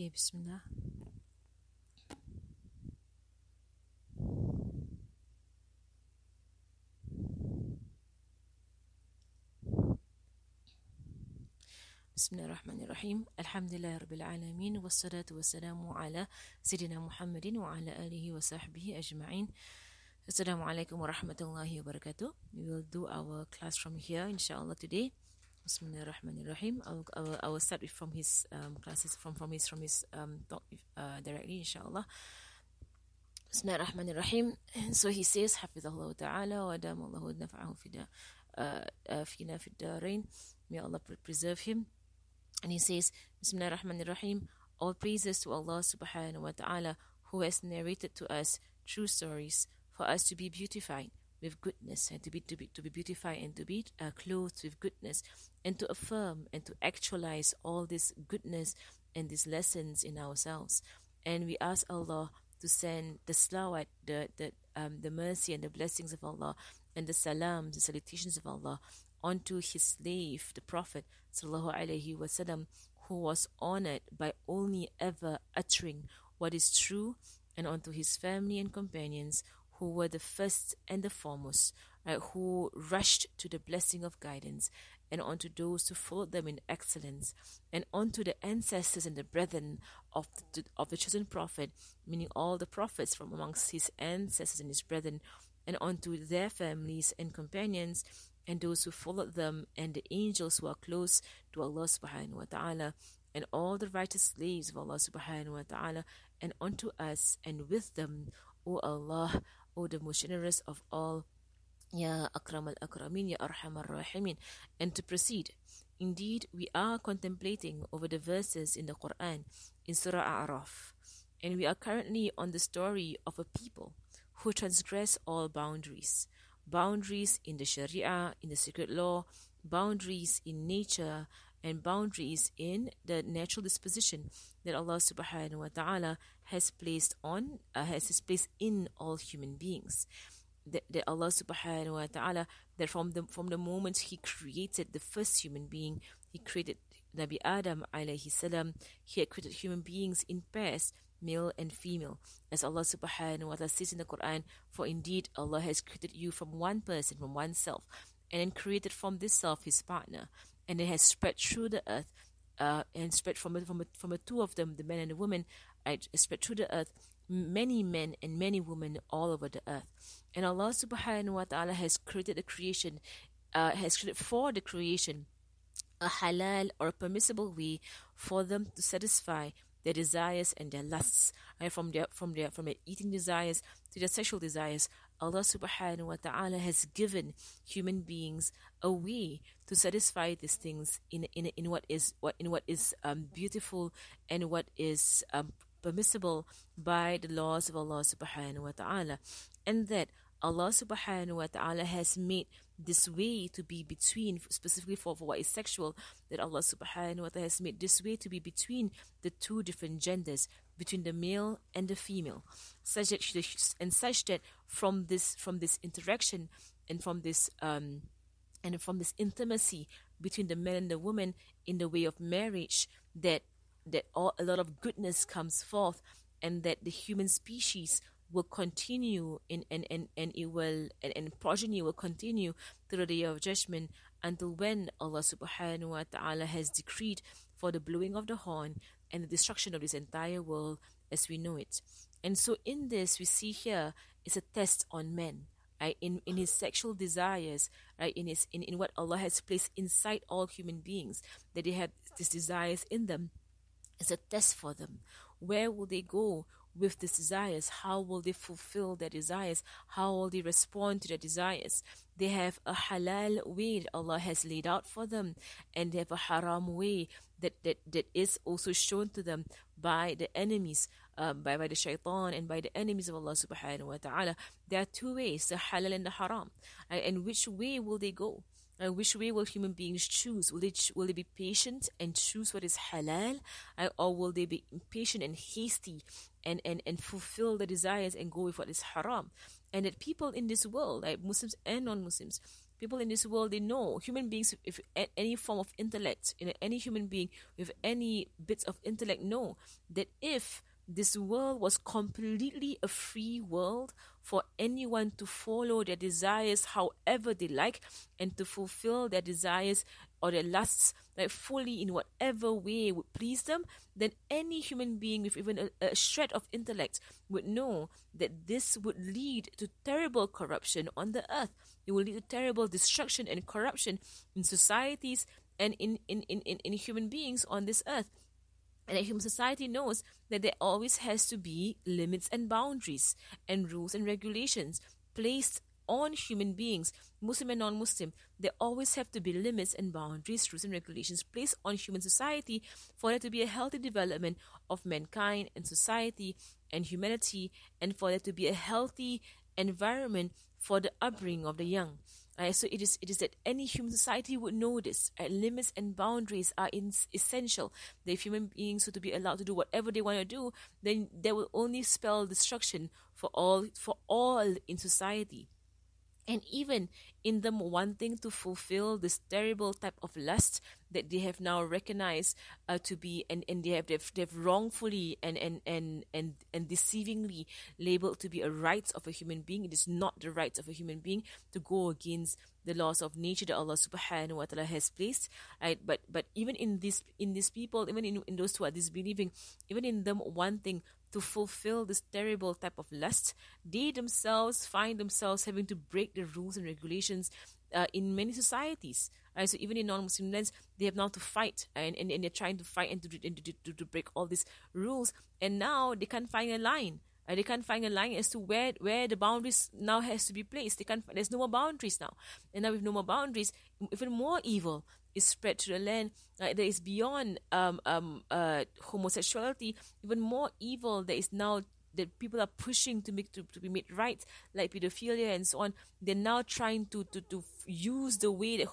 Okay, Bismillah. بسم الله الرحمن الرحيم الحمد لله رب العالمين والصلاة والسلام على سيدنا محمد وعلى آله وصحبه أجمعين alaikum wa rahmatullahi wa barakatuh. We will do our class from here, inshallah, today. Bismillahirrahmanirrahim. I will, I will, I will start with from his um, classes, from, from his, from his um, talk uh, directly, inshallah. Bismillahirrahmanirrahim. So he says, Hafizahullah ta'ala wa adamallahu nafa'ahu fida, uh, uh, fina fid May Allah preserve him. And he says, Bismillahirrahmanirrahim. All praises to Allah subhanahu wa ta'ala who has narrated to us true stories for us to be beautified with goodness and to be to be, to be beautified and to be uh, clothed with goodness and to affirm and to actualize all this goodness and these lessons in ourselves. And we ask Allah to send the salawat the the um, the mercy and the blessings of Allah and the salam the salutations of Allah onto his slave the prophet sallallahu alaihi wasallam who was honored by only ever uttering what is true and onto his family and companions who were the first and the foremost, right, who rushed to the blessing of guidance, and unto those who followed them in excellence, and unto the ancestors and the brethren of the, of the chosen prophet, meaning all the prophets from amongst his ancestors and his brethren, and unto their families and companions, and those who followed them, and the angels who are close to Allah subhanahu wa ta'ala, and all the righteous slaves of Allah subhanahu wa ta'ala, and unto us, and with them, O Allah, O the most generous of all, Ya Akram al Akramin, Ya Arham al Rahimin. And to proceed, indeed, we are contemplating over the verses in the Quran in Surah A'raf, and we are currently on the story of a people who transgress all boundaries boundaries in the Sharia, in the sacred law, boundaries in nature, and boundaries in the natural disposition that Allah subhanahu wa ta'ala has placed on uh, has placed in all human beings. That, that Allah subhanahu wa ta'ala that from the from the moment he created the first human being he created Nabi Adam alayhi salam he created human beings in pairs male and female. As Allah subhanahu wa ta'ala says in the Quran for indeed Allah has created you from one person from one self and then created from this self his partner and it has spread through the earth uh, and spread from from from the two of them, the man and the woman, right, spread through the earth, many men and many women all over the earth. And Allah subhanahu wa ta'ala has created the creation, uh, has created for the creation a halal or a permissible way for them to satisfy their desires and their lusts, right? From their from their from their eating desires to their sexual desires, Allah subhanahu wa ta'ala has given human beings a way to satisfy these things in in in what is what in what is um, beautiful and what is um, permissible by the laws of Allah subhanahu wa ta'ala. And that Allah subhanahu wa ta'ala has made this way to be between, specifically for, for what is sexual, that Allah subhanahu wa ta'ala has made this way to be between the two different genders, between the male and the female, such that and such that from this from this interaction and from this um, and from this intimacy between the man and the woman in the way of marriage, that that all, a lot of goodness comes forth, and that the human species will continue in and, and, and it will and, and progeny will continue through the day of judgment until when Allah subhanahu wa ta'ala has decreed for the blowing of the horn and the destruction of this entire world as we know it. And so in this we see here is a test on men. Right, in, in his sexual desires, right, in his in, in what Allah has placed inside all human beings, that they have these desires in them, is a test for them. Where will they go with these desires? How will they fulfill their desires? How will they respond to their desires? They have a halal way that Allah has laid out for them, and they have a haram way that, that, that is also shown to them by the enemies, um, by, by the shaitan and by the enemies of Allah subhanahu wa ta'ala. There are two ways, the halal and the haram. Right? And which way will they go? Uh, which way will human beings choose? Will they, will they be patient and choose what is halal? Uh, or will they be impatient and hasty and, and, and fulfill the desires and go with what is haram? And that people in this world, like Muslims and non Muslims, people in this world they know human beings if any form of intellect you know any human being with any bits of intellect know that if this world was completely a free world for anyone to follow their desires however they like and to fulfill their desires or their lusts like fully in whatever way would please them, then any human being with even a, a shred of intellect would know that this would lead to terrible corruption on the earth. It will lead to terrible destruction and corruption in societies and in, in, in, in, in human beings on this earth. And a human society knows that there always has to be limits and boundaries and rules and regulations placed on human beings, Muslim and non Muslim, there always have to be limits and boundaries, rules and regulations placed on human society for there to be a healthy development of mankind and society and humanity, and for there to be a healthy environment for the upbringing of the young. Right, so it is it is that any human society would know this. Right? Limits and boundaries are in, essential. That if human beings are to be allowed to do whatever they want to do, then they will only spell destruction for all for all in society and even in them wanting to fulfill this terrible type of lust that they have now recognized uh, to be and, and they have they've, they've wrongfully and, and, and, and, and deceivingly labeled to be a right of a human being. It is not the right of a human being to go against the laws of nature that Allah subhanahu wa ta'ala has placed right? But but even in this in these people even in, in those who are disbelieving even in them wanting to fulfill this terrible type of lust, they themselves find themselves having to break the rules and regulations uh, in many societies. Right? So even in non-Muslim lands, they have now to fight, and, and, and they're trying to fight and to, and to, to, to break all these rules. And now they can't find a line. Uh, they can't find a line as to where where the boundaries now has to be placed. They can't. There's no more boundaries now, and now with no more boundaries, even more evil is spread to the land uh, that is beyond um, um, uh, homosexuality, even more evil that is now that people are pushing to make to, to be made right, like pedophilia and so on. They're now trying to, to, to use the way that,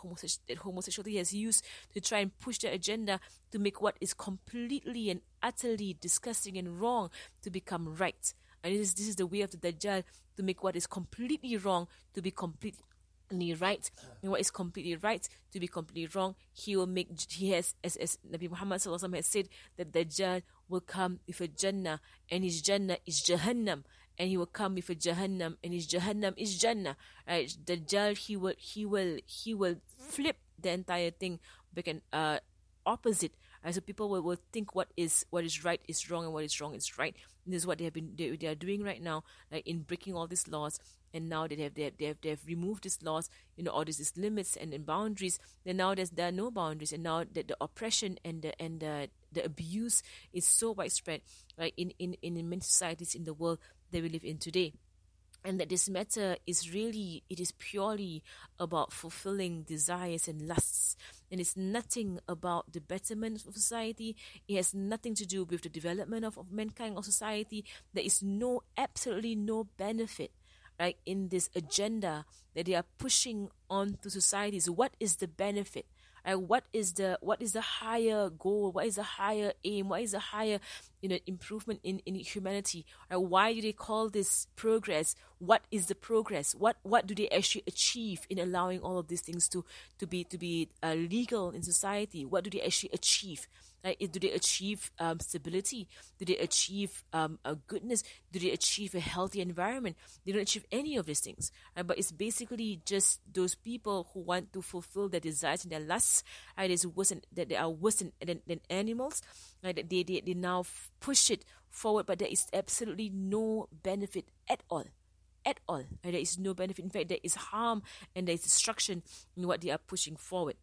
that homosexuality has used to try and push their agenda to make what is completely and utterly disgusting and wrong to become right. And this is, this is the way of the Dajjal to make what is completely wrong to be completely right and what is completely right to be completely wrong. He will make he has as, as Nabi Muhammad has said that the Dajjal will come with a Jannah and his Jannah is Jahannam. And he will come with a Jahannam and his Jahannam is Jannah. Right? The Dajjal he will he will he will flip the entire thing back and uh opposite. Right? so people will, will think what is what is right is wrong and what is wrong is right. And this is what they have been they, they are doing right now like in breaking all these laws and now they have they have, they have, they have removed these laws you know all these limits and, and boundaries then now there's there are no boundaries. And now the, the oppression and the and the, the abuse is so widespread right in, in in many societies in the world that we live in today. And that this matter is really it is purely about fulfilling desires and lusts. And it's nothing about the betterment of society. It has nothing to do with the development of, of mankind or society. There is no absolutely no benefit right in this agenda that they are pushing onto societies what is the benefit right? what is the what is the higher goal what is the higher aim what is the higher you know improvement in in humanity why do they call this progress what is the progress what what do they actually achieve in allowing all of these things to to be to be uh, legal in society what do they actually achieve? Do they achieve um, stability? Do they achieve um, a goodness? Do they achieve a healthy environment? They don't achieve any of these things. But it's basically just those people who want to fulfill their desires and their lusts. Right? Is worse than, that they are worse than, than, than animals. Right? That they, they, they now push it forward, but there is absolutely no benefit at all at all. Right? There is no benefit. In fact, there is harm and there is destruction in what they are pushing forward.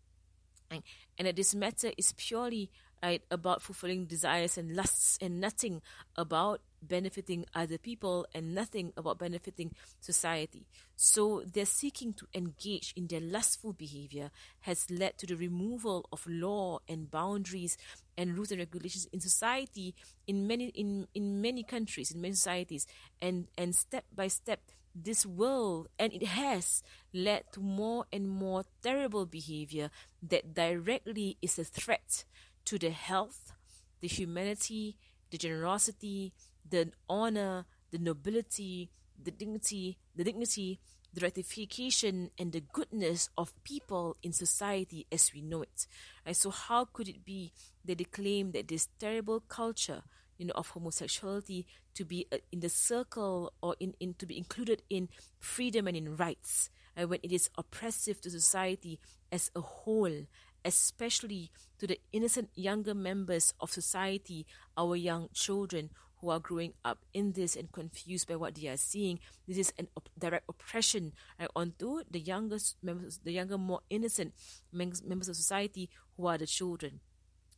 And, and that this matter is purely right, about fulfilling desires and lusts and nothing about benefiting other people and nothing about benefiting society. So their seeking to engage in their lustful behavior has led to the removal of law and boundaries and rules and regulations in society in many in, in many countries, in many societies, and, and step by step this will and it has led to more and more terrible behavior that directly is a threat to the health, the humanity, the generosity, the honor, the nobility, the dignity, the dignity, the rectification and the goodness of people in society as we know it. Right? So how could it be that they claim that this terrible culture you know of homosexuality to be uh, in the circle or in, in to be included in freedom and in rights uh, when it is oppressive to society as a whole especially to the innocent younger members of society our young children who are growing up in this and confused by what they are seeing. This is an op- direct oppression right, onto the youngest members the younger more innocent members of society who are the children.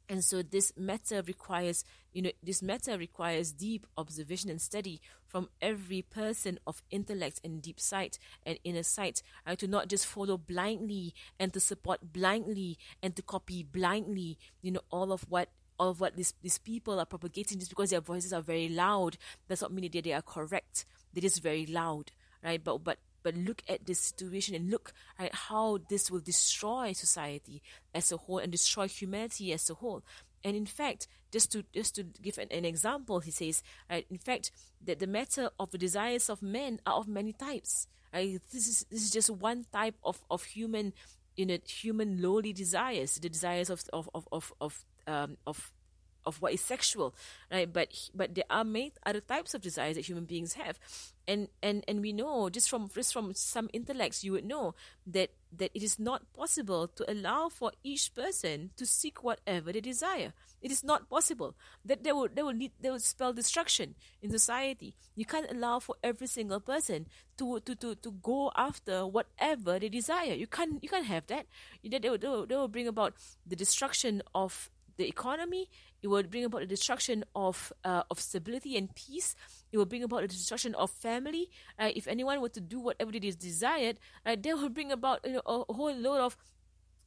And so this matter requires you know this matter requires deep observation and study from every person of intellect and deep sight and inner sight right? To not just follow blindly and to support blindly and to copy blindly you know all of what of what these, these people are propagating just because their voices are very loud does not mean that they are correct they're just very loud right but but but look at this situation and look at how this will destroy society as a whole and destroy humanity as a whole. And in fact, just to just to give an, an example, he says, right, in fact, that the matter of the desires of men are of many types. Right? This is this is just one type of, of human you know human lowly desires, the desires of of of of of, um, of of what is sexual, right? But but there are many other types of desires that human beings have, and and and we know just from just from some intellects you would know that that it is not possible to allow for each person to seek whatever they desire. It is not possible. That they will they will they will spell destruction in society. You can't allow for every single person to to, to, to go after whatever they desire. You can't you can't have that. That they will, they will bring about the destruction of the economy. It will bring about the destruction of uh, of stability and peace. It will bring about the destruction of family. Uh, if anyone were to do whatever it is desired, uh, they will bring about you know a, a whole load of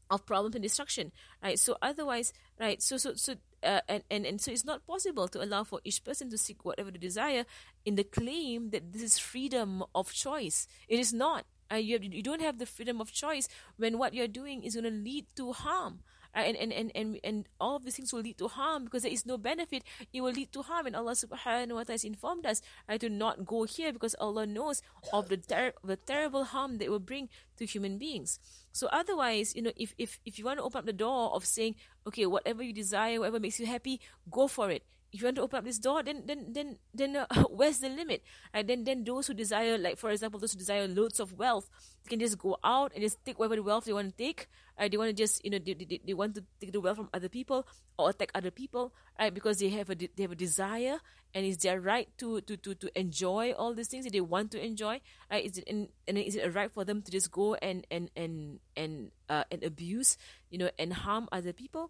of problems and destruction. Right. So otherwise, right. So so so. Uh, and, and and so it's not possible to allow for each person to seek whatever they desire in the claim that this is freedom of choice. It is not. Uh, you, have, you don't have the freedom of choice when what you're doing is going to lead to harm and, and, and, and, and all of these things will lead to harm because there is no benefit. It will lead to harm. And Allah subhanahu wa ta'ala has informed us right, to not go here because Allah knows of the, ter- the terrible harm that will bring to human beings. So otherwise, you know, if, if, if you want to open up the door of saying, okay, whatever you desire, whatever makes you happy, go for it if you want to open up this door, then then then then uh, where's the limit? And then then those who desire, like for example, those who desire loads of wealth, they can just go out and just take whatever wealth they want to take. Right? They want to just you know they, they, they want to take the wealth from other people or attack other people, right? Because they have a they have a desire and it's their right to to to, to enjoy all these things that they want to enjoy. Right? Is it and, and is it a right for them to just go and and and and uh, and abuse you know and harm other people?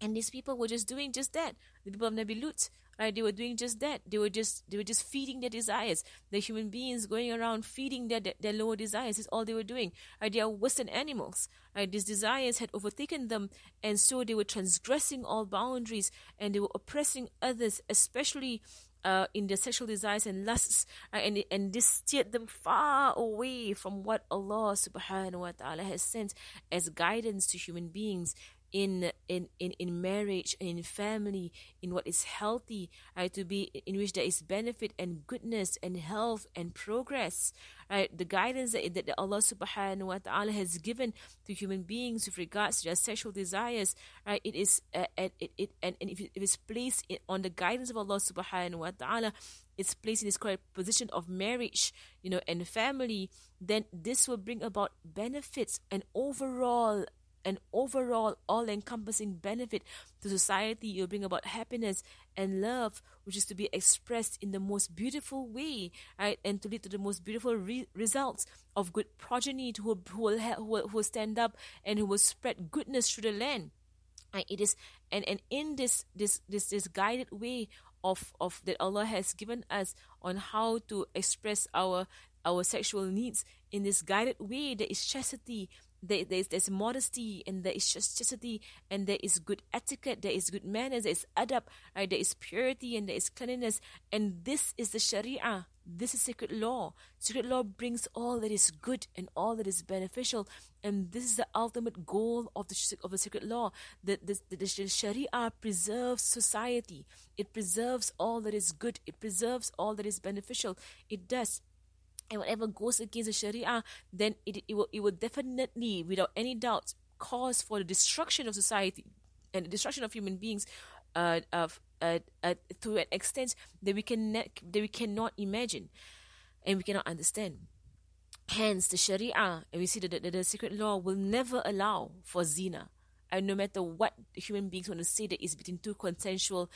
And these people were just doing just that. The people of Nabi right? They were doing just that. They were just they were just feeding their desires. The human beings going around feeding their their lower desires is all they were doing. Right? They are worse than animals. Right? These desires had overtaken them, and so they were transgressing all boundaries and they were oppressing others, especially uh, in their sexual desires and lusts, and and this steered them far away from what Allah Subhanahu wa Taala has sent as guidance to human beings in in in, in marriage and in family in what is healthy right to be in which there is benefit and goodness and health and progress right? The guidance that, that allah subhanahu wa ta'ala has given to human beings with regards to their sexual desires right? It is uh, it, it, and, and if it is placed in, on the guidance of allah subhanahu wa ta'ala it's placed in this correct position of marriage you know and family then this will bring about benefits and overall an overall all encompassing benefit to society. You'll bring about happiness and love, which is to be expressed in the most beautiful way, right? And to lead to the most beautiful re- results of good progeny who, who, will ha- who, will, who will stand up and who will spread goodness through the land. Right? It is, and, and in this, this, this, this guided way of, of that Allah has given us on how to express our, our sexual needs in this guided way, there is chastity, there, there's, there's modesty and there is chastity and there is good etiquette, there is good manners, there is adab, right? there is purity and there is cleanliness. And this is the Sharia. This is sacred law. Sacred law brings all that is good and all that is beneficial. And this is the ultimate goal of the, of the sacred law. The, the, the, the Sharia preserves society. It preserves all that is good. It preserves all that is beneficial. It does and whatever goes against the Sharia, then it, it will it will definitely, without any doubt, cause for the destruction of society and the destruction of human beings, uh, of uh, uh, to an extent that we can ne- that we cannot imagine, and we cannot understand. Hence, the Sharia, and we see that the, the, the sacred law will never allow for zina and no matter what human beings want to say that is between two consensual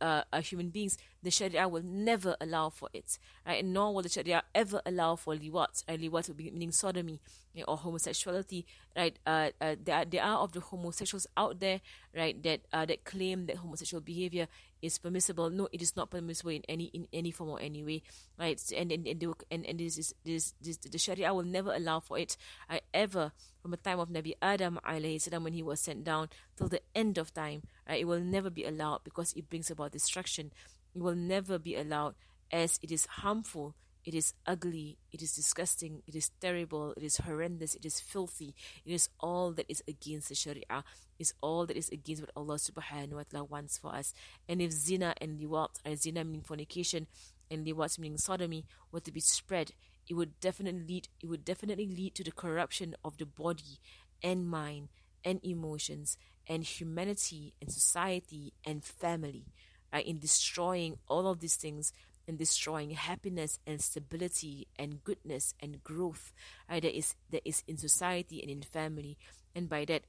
uh, uh, human beings, the Sharia will never allow for it, right? And nor will the Sharia ever allow for liwat. Right? Liwat meaning sodomy or homosexuality, right? Uh, uh, there, are, there are of the homosexuals out there, right, that uh, that claim that homosexual behavior is permissible. No, it is not permissible in any in any form or any way, right? And and and, and, and this is this, this the Sharia will never allow for it. I ever from the time of Nabi Adam salam when he was sent down till the end of time, right? It will never be allowed because it brings about destruction. It will never be allowed as it is harmful it is ugly, it is disgusting, it is terrible, it is horrendous, it is filthy, it is all that is against the Sharia, is all that is against what Allah subhanahu wa ta'ala wants for us. And if zina and liwat, or zina meaning fornication, and liwat meaning sodomy, were to be spread, it would definitely lead it would definitely lead to the corruption of the body and mind and emotions and humanity and society and family. Right, in destroying all of these things, and destroying happiness and stability and goodness and growth right, that is that is in society and in family and by that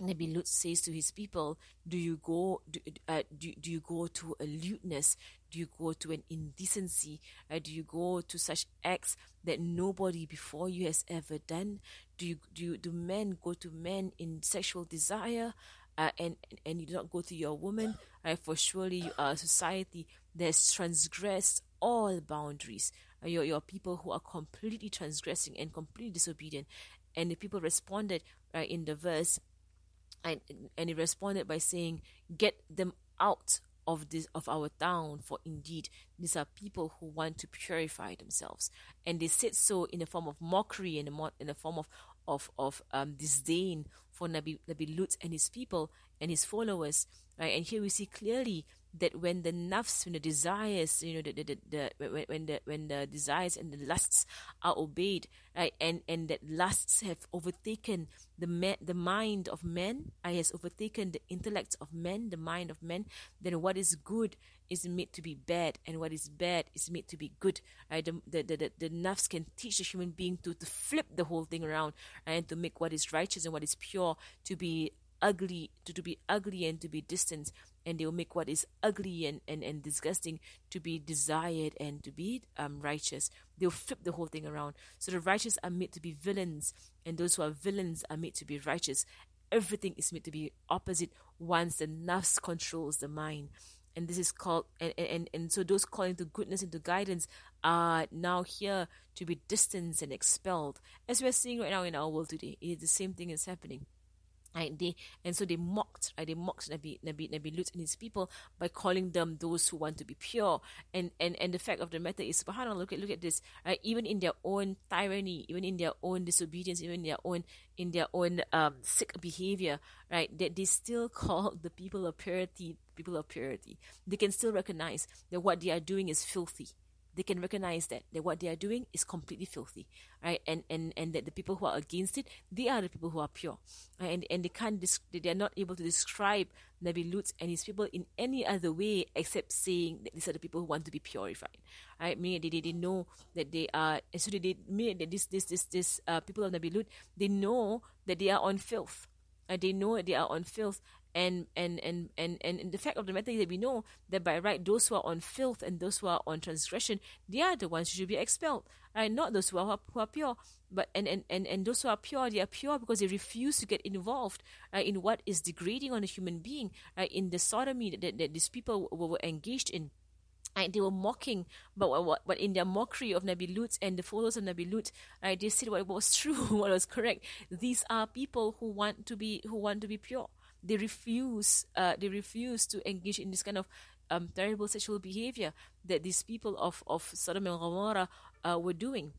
Nabi Lut says to his people, "Do you go? Do, uh, do, do you go to a lewdness? Do you go to an indecency? Uh, do you go to such acts that nobody before you has ever done? Do you do you, do men go to men in sexual desire, uh, and and you do not go to your woman? Right? For surely you are a society that's transgressed all boundaries. Your, you're people who are completely transgressing and completely disobedient. And the people responded uh, in the verse, and, and he responded by saying, Get them out of this of our town for indeed these are people who want to purify themselves and they said so in the form of mockery and in the form of of of um, disdain for Nabi Nabi Lut and his people and his followers right and here we see clearly that when the nafs, when the desires, you know, the, the, the, the when, the when the desires and the lusts are obeyed, right, and and that lusts have overtaken the man, the mind of men, I uh, has overtaken the intellect of men, the mind of men, then what is good is made to be bad, and what is bad is made to be good. Right, the the the, the, the nafs can teach the human being to to flip the whole thing around, right, and to make what is righteous and what is pure to be ugly to, to be ugly and to be distant and they'll make what is ugly and, and, and disgusting to be desired and to be um, righteous. They'll flip the whole thing around. So the righteous are made to be villains, and those who are villains are made to be righteous. Everything is made to be opposite once the nafs controls the mind. And this is called, and, and, and so those calling to goodness and to guidance are now here to be distanced and expelled. As we're seeing right now in our world today, it is the same thing is happening. Right, they and so they mocked, right? They mocked Nabi Nabi Nabi Lut and his people by calling them those who want to be pure. And and and the fact of the matter is, Subhanallah, look at look at this, right? Even in their own tyranny, even in their own disobedience, even in their own in their own um, sick behavior, right? That they still call the people of purity people of purity. They can still recognize that what they are doing is filthy they can recognize that, that what they are doing is completely filthy, right? And and and that the people who are against it, they are the people who are pure, right? and and they can't they are not able to describe Nabi Lut and his people in any other way except saying that these are the people who want to be purified, right? Meaning they, they, they know that they are, and so they mean that this this this this uh, people of Nabi Lut, they know that they are on filth, and they know that they are on filth and and, and, and and the fact of the matter is that we know that by right those who are on filth and those who are on transgression they are the ones who should be expelled right? Not those who are who are pure but and, and, and, and those who are pure they are pure because they refuse to get involved right, in what is degrading on a human being right in the sodomy that, that, that these people were, were engaged in Right, they were mocking, but what, but in their mockery of Nabi Lut and the followers of Nabi Lut, right, they said what was true, what was correct. These are people who want to be who want to be pure, they refuse uh, they refuse to engage in this kind of um, terrible sexual behavior that these people of, of Sodom and Gomorrah uh, were doing.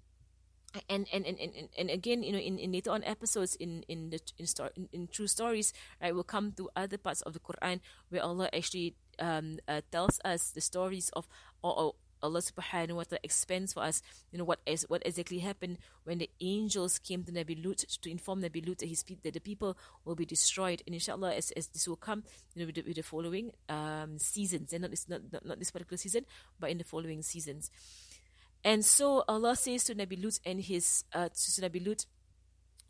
And, and, and, and, and again, you know, in, in later on episodes in in the in, story, in, in true stories, right, we'll come to other parts of the Quran where Allah actually um, uh, tells us the stories of or, or Allah subhanahu wa ta'ala explains for us, you know, what is what exactly happened when the angels came to Nabi Lut to inform Nabi Lut that his that the people will be destroyed. And inshallah as, as this will come, you know, with the, with the following um, seasons, and not this not, not, not this particular season, but in the following seasons. And so Allah says to Nabi Lut and his uh, to Nabi Lut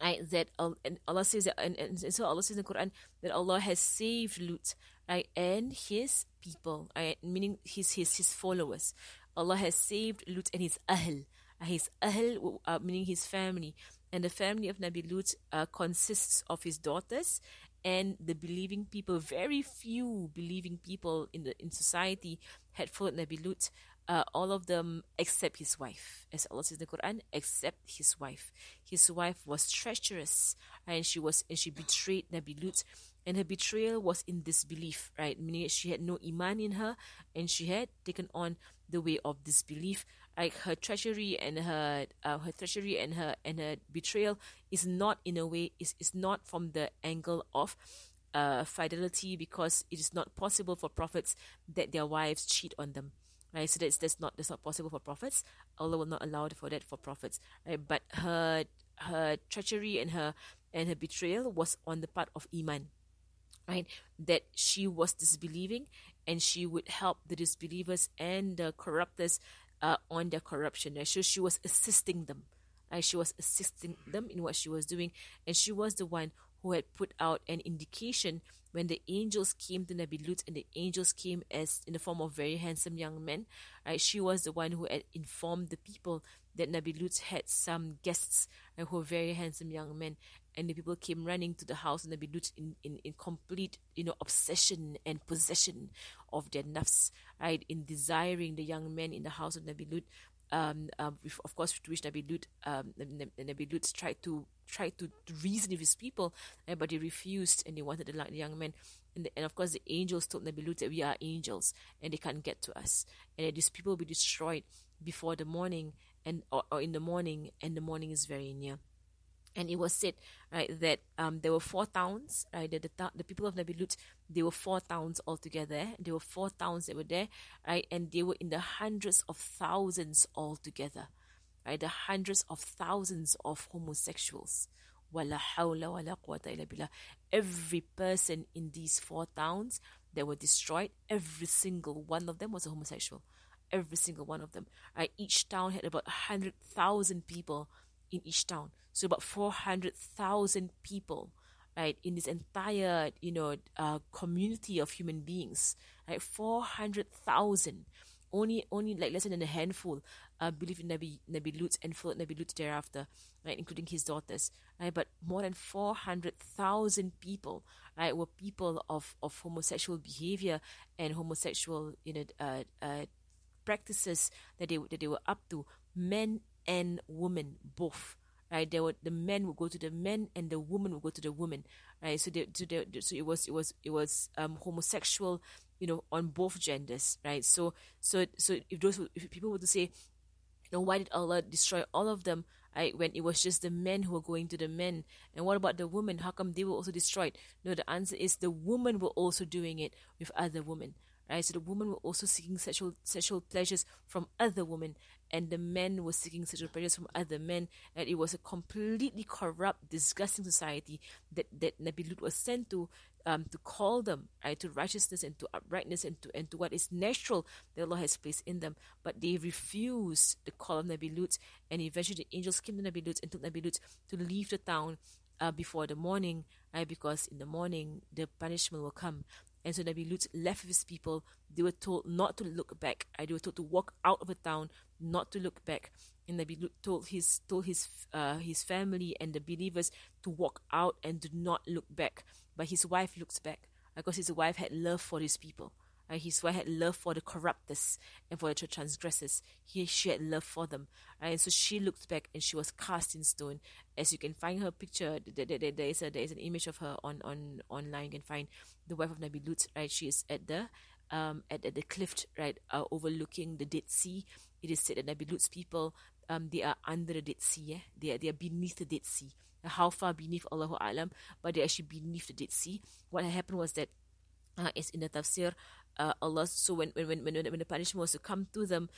right, that and Allah says that, and, and, so Allah says in the Quran that Allah has saved Lut right, and his people, right, meaning his his his followers. Allah has saved Lut and his ahl, his ahl uh, meaning his family, and the family of Nabi Lut uh, consists of his daughters and the believing people. Very few believing people in the in society had followed Nabi Lut uh, all of them except his wife. As Allah says in the Quran, except his wife. His wife was treacherous and she was and she betrayed Nabi Lut and her betrayal was in disbelief, right? Meaning she had no iman in her and she had taken on the way of disbelief. Like her treachery and her uh, her treachery and her and her betrayal is not in a way is is not from the angle of uh, fidelity because it is not possible for prophets that their wives cheat on them right? So that's that's not that's not possible for prophets. Allah will not allow for that for prophets, right? But her her treachery and her and her betrayal was on the part of iman, right? That she was disbelieving and she would help the disbelievers and the corruptors uh, on their corruption. Right? So she was assisting them. Right? She was assisting them in what she was doing, and she was the one who had put out an indication when the angels came to Nabi Lut and the angels came as in the form of very handsome young men, right? She was the one who had informed the people that Nabi Lut had some guests right, who were very handsome young men. And the people came running to the house of Nabi Lut in, in, in complete, you know, obsession and possession of their nafs, right? In desiring the young men in the house of Nabi Lut um, um, of course, to which Nabi Lut, um, Nabi tried to try to, reason with his people, uh, but they refused and they wanted the, young men. And, the, and, of course, the angels told Nabi Lut that we are angels and they can't get to us, and that these people will be destroyed before the morning and or, or in the morning, and the morning is very near and it was said right that um, there were four towns right the, the, the people of Nabi Lut there were four towns altogether. There were four towns that were there right and they were in the hundreds of thousands altogether right the hundreds of thousands of homosexuals. Every person in these four towns that were destroyed every single one of them was a homosexual. Every single one of them right. Each town had about 100,000 people in each town. So about 400,000 people, right, in this entire, you know, uh, community of human beings, right, 400,000. Only, only like less than a handful uh, believe in Nabi, Nabi Lut and followed Nabi Lut thereafter, right, including his daughters, right, but more than 400,000 people, right, were people of, of homosexual behavior and homosexual, you know, uh, uh, practices that they, that they were up to, men and women both, right? There were the men would go to the men and the woman would go to the woman, right? So they, so, they, so it was it was it was um, homosexual, you know, on both genders, right? So so so if those if people were to say, you know, why did Allah destroy all of them? Right, when it was just the men who were going to the men, and what about the women? How come they were also destroyed? No, the answer is the women were also doing it with other women right? So the women were also seeking sexual sexual pleasures from other women, and the men were seeking sexual pleasures from other men, and it was a completely corrupt, disgusting society that that Nabi Lut was sent to. Um, to call them right to righteousness and to uprightness and to and to what is natural that Allah has placed in them, but they refused the call of Nabi Lut, and eventually the angels came to Nabi Lut and told Nabi Lut to leave the town uh, before the morning, right? Because in the morning the punishment will come. And so Nabi Lut left with his people. They were told not to look back. They were told to walk out of the town, not to look back. And Nabi Lut told his told his uh, his family and the believers to walk out and do not look back. But his wife looks back because his wife had love for his people. Uh, his wife had love for the corruptors and for the transgressors. He, she had love for them. Uh, and so she looked back and she was cast in stone. As you can find her picture, there, there, there, is, a, there is an image of her on, on online. You can find the wife of Nabi Lut, right? She is at the um, at, at the cliff, right, uh, overlooking the Dead Sea. It is said that Nabi Lut's people, um, they are under the Dead Sea. Eh? They, are, they are beneath the Dead Sea. How far beneath Allahu Alam, but they're actually beneath the Dead Sea. What happened was that uh, is in the tafsir uh, Allah. So when when when when when the punishment was to come to them,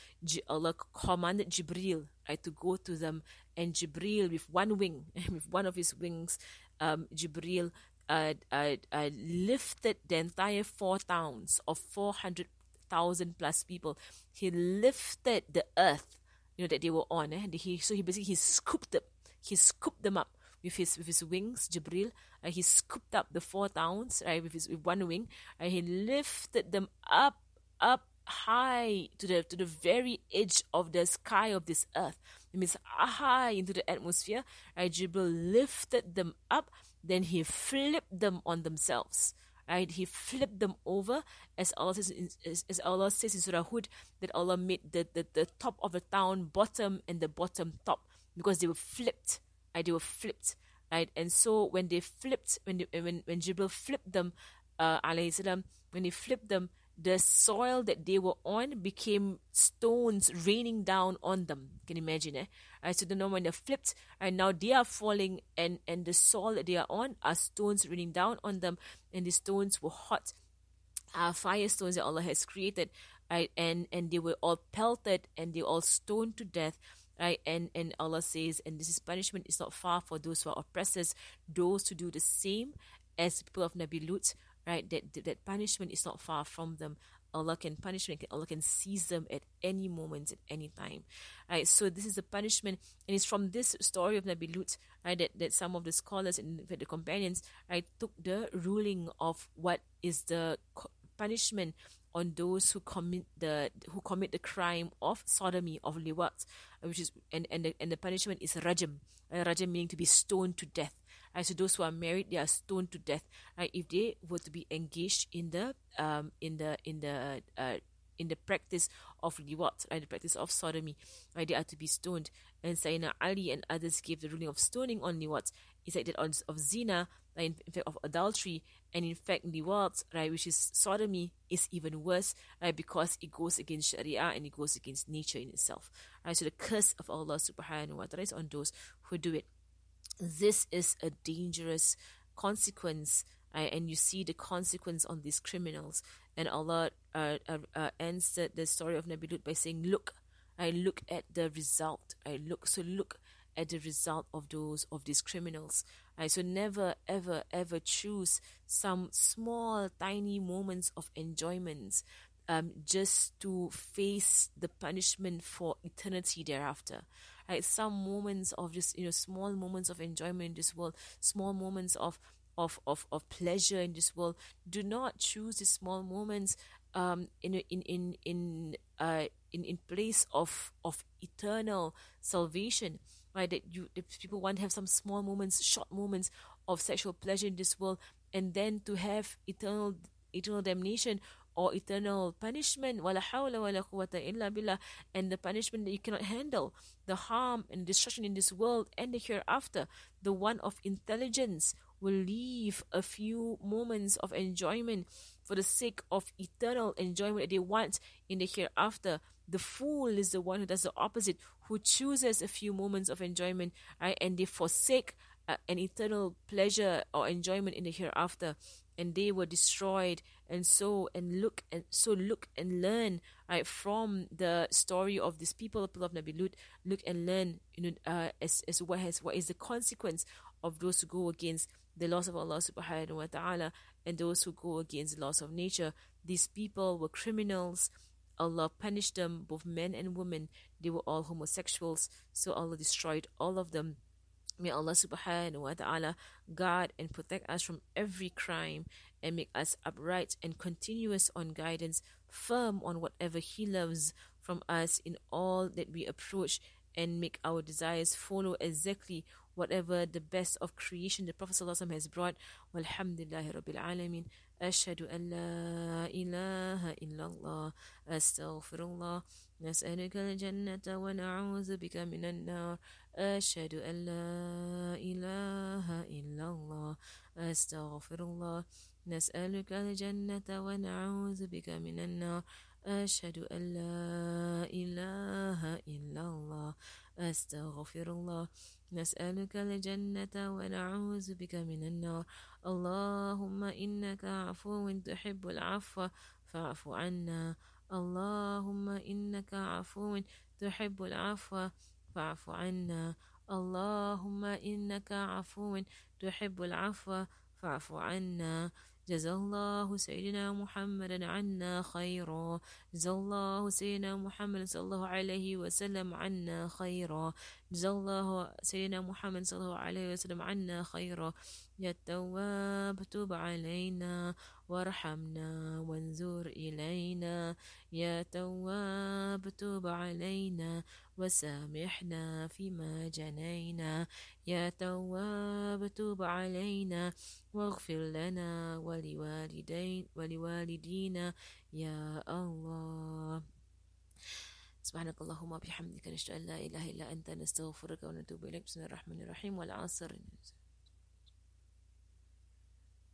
Allah commanded Jibril right to go to them, and Jibril with one wing, with one of his wings, um, Jibril uh, uh, uh, lifted the entire four towns of four hundred thousand plus people. He lifted the earth, you know that they were on. Eh? He so he basically he scooped them, he scooped them up with his with his wings, Jibril. Uh, he scooped up the four towns, right, with his with one wing. and he lifted them up, up high to the to the very edge of the sky of this earth. It means high into the atmosphere. Right, Jibril lifted them up, then he flipped them on themselves. Right, he flipped them over, as Allah says, in, as Allah says in Surah Hud, that Allah made the, the, the top of the town bottom and the bottom top because they were flipped they were flipped, right? And so when they flipped, when they, when when Jibril flipped them, uh, salam, when he flipped them, the soil that they were on became stones raining down on them. Can you imagine, eh? Right, so the know when they flipped, and now they are falling, and and the soil that they are on are stones raining down on them, and the stones were hot, uh, fire stones that Allah has created, right? And and they were all pelted, and they all stoned to death right and and allah says and this is punishment is not far for those who are oppressors those to do the same as the people of nabi lut right that that punishment is not far from them Allah can punish them, Allah can seize them at any moment, at any time. Right, so this is the punishment, and it's from this story of Nabi Lut, right, that, that some of the scholars and the companions, right, took the ruling of what is the punishment on those who commit the who commit the crime of sodomy of liwat, which is and and the, and the punishment is rajam, uh, rajam meaning to be stoned to death. Right, so those who are married, they are stoned to death. Right, if they were to be engaged in the um in the in the uh, in the practice of liwat, right, the practice of sodomy, right, they are to be stoned. And Sayyidina Ali and others gave the ruling of stoning on liwat. It's like that of zina, in, in fact of adultery, and in fact liwat, right, which is sodomy, is even worse, right, because it goes against Sharia and it goes against nature in itself. Right, so the curse of Allah subhanahu wa ta'ala is on those who do it. This is a dangerous consequence Right, and you see the consequence on these criminals. And Allah uh, uh, uh, ends the, the, story of Nabi Lut by saying, "Look, I look at the result. I look so look at the result of those of these criminals. Right? So never, ever, ever choose some small, tiny moments of enjoyment um, just to face the punishment for eternity thereafter. Right? Some moments of just you know small moments of enjoyment in this world, small moments of of, of, of pleasure in this world. Do not choose these small moments um, in in in in uh, in in place of of eternal salvation right? That you that people want to have some small moments, short moments of sexual pleasure in this world, and then to have eternal eternal damnation or eternal punishment quwwata illa billah and the punishment that you cannot handle the harm and destruction in this world and the hereafter the one of intelligence will leave a few moments of enjoyment for the sake of eternal enjoyment that they want in the hereafter the fool is the one who does the opposite, who chooses a few moments of enjoyment, right, and they forsake uh, an eternal pleasure or enjoyment in the hereafter, and they were destroyed. And so, and look, and so look and learn, right, from the story of these people, the people of Nabi. Look and learn, you know, uh, as as what has what is the consequence of those who go against the laws of Allah Subhanahu wa Taala and those who go against the laws of nature. These people were criminals Allah punished them, both men and women. They were all homosexuals, so Allah destroyed all of them. May Allah subhanahu wa ta'ala guard and protect us from every crime and make us upright and continuous on guidance, firm on whatever He loves from us in all that we approach, and make our desires follow exactly whatever the best of creation the Prophet ﷺ has brought. Walhamdulillahi Rabbil Alameen. أشهد أن لا إله إلا الله أستغفر الله نسألك الجنة ونعوذ بك من النار أشهد أن لا إله إلا الله أستغفر الله نسألك الجنة ونعوذ بك من النار أشهد أن لا إله إلا الله أستغفر الله. نسألك الجنة ونعوذ بك من النار. اللهم إنك عفو تحب العفو فاعف عنا. اللهم إنك عفو تحب العفو فاعف عنا. اللهم إنك عفو تحب العفو فاعف عنا. جزا الله سيدنا محمدا عنا خيرا. جزا الله سيدنا محمد صلى الله عليه وسلم عنا خيرا. جزا الله سيدنا محمد صلى الله عليه وسلم عنا خيرا. يا التواب تب علينا. وارحمنا وانظر إلينا. يا تواب تب علينا وسامحنا فيما جنينا. يا تواب تب علينا واغفر لنا ولوالدين ولوالدينا. يا الله. سبحانك اللهم وبحمدك نشهد أن لا إله إلا أنت نستغفرك ونتوب إليك. بسم الله الرحمن الرحيم والعصر.